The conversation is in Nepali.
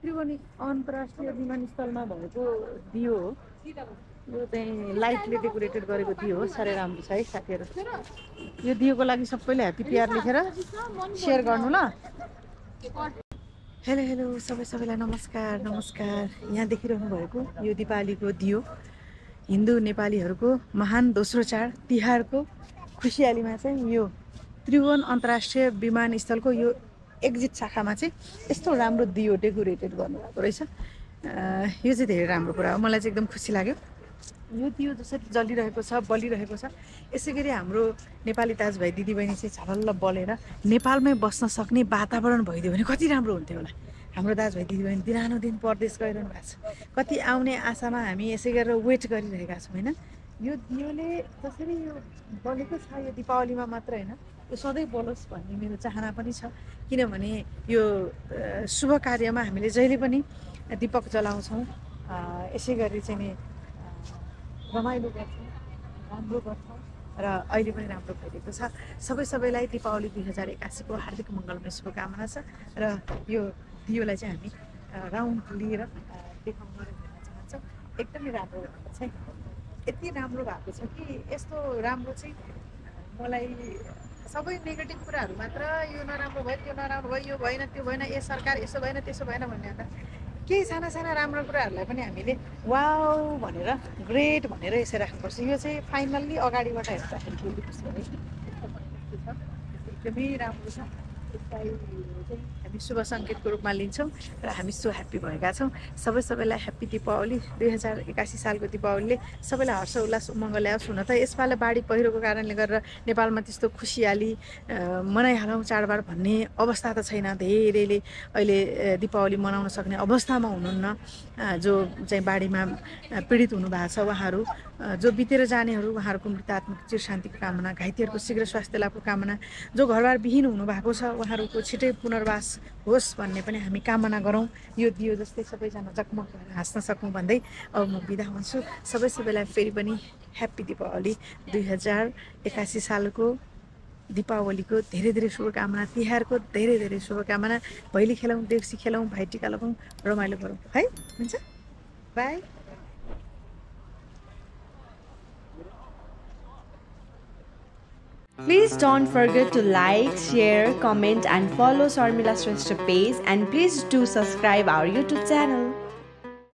त्रिवेणी अन्तर्राष्ट्रिय विमानस्थलमा भएको दियो। हो यो चाहिँ लाइटले डेकोरेटेड गरेको दियो साह्रै राम्रो छ है साथीहरू। यो दियोको लागि सबैले ह्याप्पी तिहार लेखेर सेयर गर्नु ल। हेलो हेलो सबै सबैलाई नमस्कार नमस्कार। यहाँ देखिरहनु भएको यो दिपावलीको दियो। हिन्दू नेपालीहरूको महान दोस्रो चाड तिहारको खुसियालीमा चाहिँ यो त्रिभुवन अन्तर्राष्ट्रिय विमानस्थलको यो एक्जिट शाखामा चाहिँ यस्तो राम्रो दियो डेकोरेटेड गर्नुभएको रहेछ। यो चाहिँ धेरै राम्रो कुरा हो। मलाई चाहिँ एकदम खुसी लाग्यो। यो दियो जसरी जलिरहेको छ बलिरहेको छ। यसै गरी हाम्रो नेपाली दाजुभाइ दिदीबहिनी चाहिँ झलल्ल बलेर नेपालमै बस्न सक्ने वातावरण भइदियो भने कति राम्रो हुन्थ्यो होला। हाम्रो दाजुभाइ दिदीबहिनी दिनानुदिन परदेश गइरहनु भएको छ। कति आउने आशामा हामी यसै गरेर वेट गरिरहेका छौँ होइन? यो दियोले जसरी यो बलेको छ यो दिपावलीमा मात्र होइन? यो सधैँ बलोस् भन्ने मेरो चाहना पनि छ। किनभने यो शुभ कार्यमा हामीले जहिले पनि दीपक जलाउँछौँ। यसै गरी चाहिँ नि रमाइलो गर्छौँ राम्रो गर्छौँ र अहिले पनि राम्रो भइरहेको छ। सबै सबैलाई दिपावली दुई हजार एकासीको हार्दिक मङ्गलमय शुभकामना छ र यो दियोलाई चाहिँ हामी राउन्ड लिएर देखाउन चाहन्छौँ। एकदमै राम्रो भएको छ। है। यति राम्रो भएको छ कि यस्तो राम्रो चाहिँ मलाई सबै नेगेटिभ कुराहरू मात्र यो नराम्रो भयो त्यो नराम्रो भयो यो भएन त्यो भएन ए सरकार यसो भएन त्यसो भएन भन्ने भन्दा केही साना साना राम्रो कुराहरूलाई पनि हामीले वाउ भनेर ग्रेट भनेर यसै राख्नुपर्छ। यो चाहिँ फाइनल्ली अगाडिबाट हेर्दाखेरि एकदमै राम्रो छ। हामी शुभ सङ्केतको रूपमा लिन्छौँ र हामी सो ह्याप्पी भएका छौँ। सबै सबैलाई ह्याप्पी दिपावली दुई हजार एकासी सालको दिपावलीले सबैलाई हर्ष उल्लास उमङ्ग ल्याओस् हुन त यसपालि बाढी पहिरोको कारणले गरेर नेपालमा त्यस्तो खुसियाली मनाइहालौँ चाडबाड भन्ने अवस्था त छैन। धेरैले अहिले दिपावली मनाउन सक्ने अवस्थामा हुनुहुन्न। जो चाहिँ बाढीमा पीडित हुनुभएको छ उहाँहरू जो बितेर जानेहरू उहाँहरूको मृतात्मक चिर शान्तिको कामना घाइतेहरूको शीघ्र स्वास्थ्य लाभको कामना जो घरबार विहीन हुनुभएको छ उहाँहरूको छिटै पुनर्वास होस् भन्ने पनि हामी कामना गरौँ। यो दियो जस्तै सबैजना जगमग हाँस्न सकौँ भन्दै अब म बिदा हुन्छु। सबै सबैलाई फेरि पनि ह्याप्पी दिपावली दुई हजार एकासी सालको दिपावलीको धेरै धेरै शुभकामना तिहारको धेरै धेरै शुभकामना। भैली खेलौँ देउसी खेलौँ भाइटिका लगाउँ रमाइलो गरौँ। है? हुन्छ? Bye Please don't forget to like, share, comment, and follow Sarmila Shrestha page. And please do subscribe our YouTube channel.